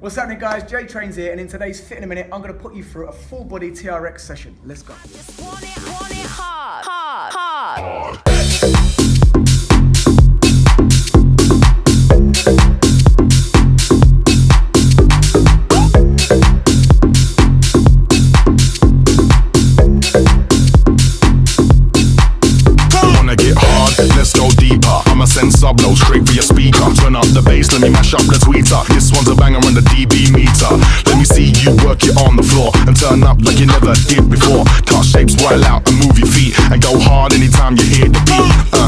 What's happening guys, Jay Trainz here and in today's Fit in a Minute I'm going to put you through a full body TRX session. Let's go. Sublow straight for your speaker. Turn up the bass, let me mash up the tweeter. This one's a banger on the DB meter. Let me see you work it on the floor and turn up like you never did before. Cut shapes, while out and move your feet and go hard anytime you hear the beat.